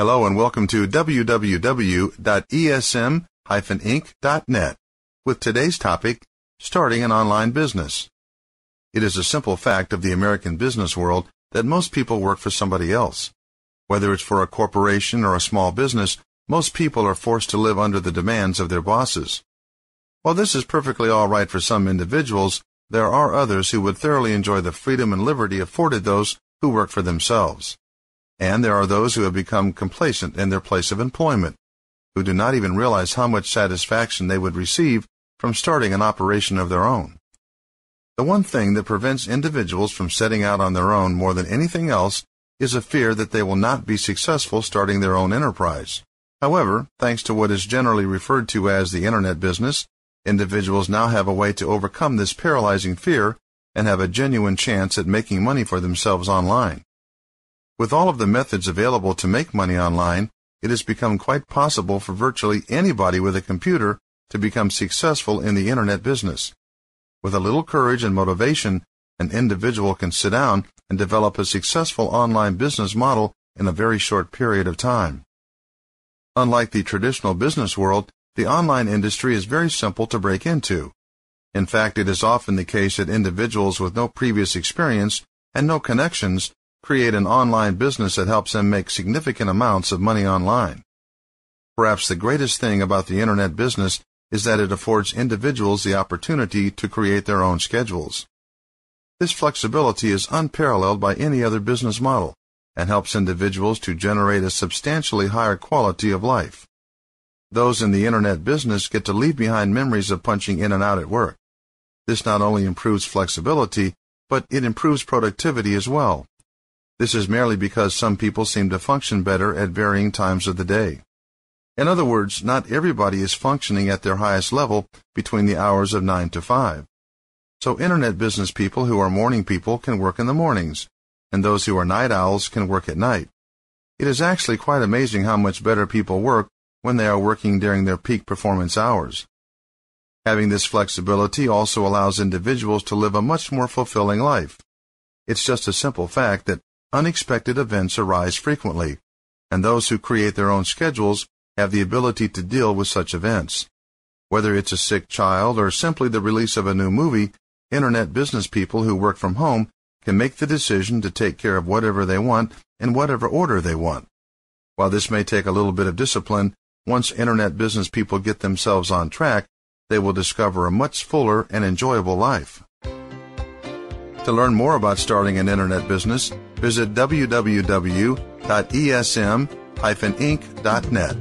Hello and welcome to www.esm-inc.net with today's topic, Starting an Online Business. It is a simple fact of the American business world that most people work for somebody else. Whether it's for a corporation or a small business, most people are forced to live under the demands of their bosses. While this is perfectly all right for some individuals, there are others who would thoroughly enjoy the freedom and liberty afforded those who work for themselves. And there are those who have become complacent in their place of employment, who do not even realize how much satisfaction they would receive from starting an operation of their own. The one thing that prevents individuals from setting out on their own more than anything else is a fear that they will not be successful starting their own enterprise. However, thanks to what is generally referred to as the internet business, individuals now have a way to overcome this paralyzing fear and have a genuine chance at making money for themselves online. With all of the methods available to make money online, it has become quite possible for virtually anybody with a computer to become successful in the internet business. With a little courage and motivation, an individual can sit down and develop a successful online business model in a very short period of time. Unlike the traditional business world, the online industry is very simple to break into. In fact, it is often the case that individuals with no previous experience and no connections create an online business that helps them make significant amounts of money online. Perhaps the greatest thing about the internet business is that it affords individuals the opportunity to create their own schedules. This flexibility is unparalleled by any other business model and helps individuals to generate a substantially higher quality of life. Those in the internet business get to leave behind memories of punching in and out at work. This not only improves flexibility, but it improves productivity as well. This is merely because some people seem to function better at varying times of the day. In other words, not everybody is functioning at their highest level between the hours of 9 to 5. So internet business people who are morning people can work in the mornings, and those who are night owls can work at night. It is actually quite amazing how much better people work when they are working during their peak performance hours. Having this flexibility also allows individuals to live a much more fulfilling life. It's just a simple fact that unexpected events arise frequently, and those who create their own schedules have the ability to deal with such events. Whether it's a sick child or simply the release of a new movie, internet business people who work from home can make the decision to take care of whatever they want in whatever order they want. While this may take a little bit of discipline, once internet business people get themselves on track, they will discover a much fuller and enjoyable life. To learn more about starting an internet business, visit www.esm-inc.net.